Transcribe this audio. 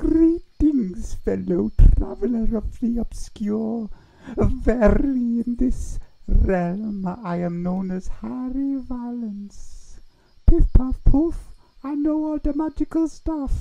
Greetings, fellow traveler of the obscure. Verily, in this realm I am known as Harry Valance. Piff, puff, poof, I know all the magical stuff.